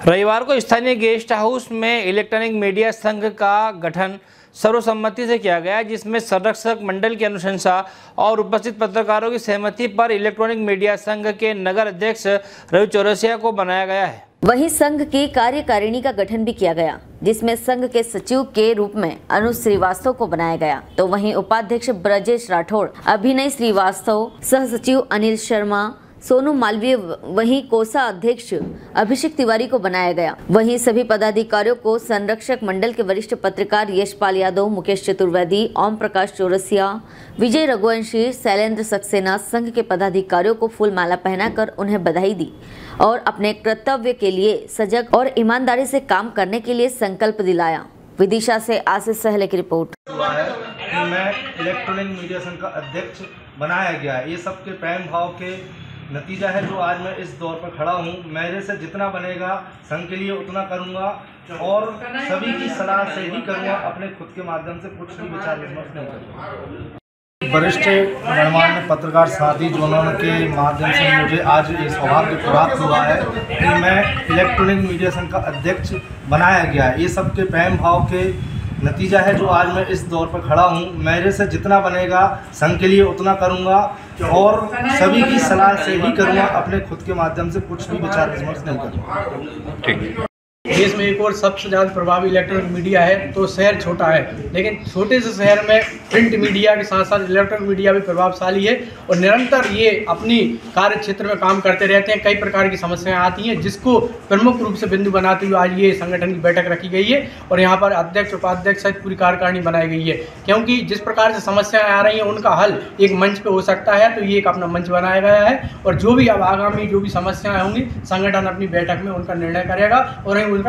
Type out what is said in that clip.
रविवार को स्थानीय गेस्ट हाउस में इलेक्ट्रॉनिक मीडिया संघ का गठन सर्वसम्मति से किया गया, जिसमें संरक्षक मंडल की अनुशंसा और उपस्थित पत्रकारों की सहमति पर इलेक्ट्रॉनिक मीडिया संघ के नगर अध्यक्ष रवि चौरसिया को बनाया गया है। वहीं संघ की कार्यकारिणी का गठन भी किया गया, जिसमें संघ के सचिव के रूप में अनु श्रीवास्तव को बनाया गया। तो वहीं उपाध्यक्ष ब्रजेश राठौड़ अभिनय श्रीवास्तव, सह सचिव अनिल शर्मा सोनू मालवीय वहीं कोसा अध्यक्ष अभिषेक तिवारी को बनाया गया। वहीं सभी पदाधिकारियों को संरक्षक मंडल के वरिष्ठ पत्रकार यशपाल यादव, मुकेश चतुर्वेदी ओम प्रकाश चौरसिया, विजय रघुवंशी, शैलेंद्र सक्सेना संघ के पदाधिकारियों को फूल माला पहनाकर उन्हें बधाई दी और अपने कर्तव्य के लिए सजग और ईमानदारी से काम करने के लिए संकल्प दिलाया। विदिशा से आशीष सहले की रिपोर्ट। मैं इलेक्ट्रॉनिक मीडिया संघ का अध्यक्ष बनाया गया। ये सबके प्रेम भाव के नतीजा है जो आज मैं इस दौर पर खड़ा हूँ। मेरे से जितना बनेगा, संघ के लिए उतना करूँगा और सभी की सलाह से ही करूँगा। अपने खुद के माध्यम से कुछ भी विचार विमर्श नहीं करूँगा। वरिष्ठ गणमान्य पत्रकार साथी जोनों के माध्यम से मुझे आज ये सौभाग्य प्राप्त हुआ है कि मैं इलेक्ट्रॉनिक मीडिया संघ का अध्यक्ष बनाया गया है। ये सबके प्रेम भाव के नतीजा है जो आज मैं इस दौर पर खड़ा हूँ। मेरे से जितना बनेगा, संघ के लिए उतना करूँगा और सभी की सलाह से ही करूँगा। अपने खुद के माध्यम से कुछ भी विचार विमर्श नहीं करूँगा। देश में एक और सबसे ज़्यादा प्रभावी इलेक्ट्रॉनिक मीडिया है तो शहर छोटा है। लेकिन छोटे से शहर में प्रिंट मीडिया के साथ साथ इलेक्ट्रॉनिक मीडिया भी प्रभावशाली है और निरंतर ये अपनी कार्य क्षेत्र में काम करते रहते हैं। कई प्रकार की समस्याएँ आती हैं, जिसको प्रमुख रूप से बिंदु बनाते हुए आज ये संगठन की बैठक रखी गई है और यहाँ पर अध्यक्ष, उपाध्यक्ष सहित पूरी कार्यकारिणी बनाई गई है। क्योंकि जिस प्रकार से समस्याएँ आ रही हैं, उनका हल एक मंच पर हो सकता है तो ये एक अपना मंच बनाया गया है। और जो भी अब आगामी जो भी समस्याएँ होंगी, संगठन अपनी बैठक में उनका निर्णय करेगा और उनका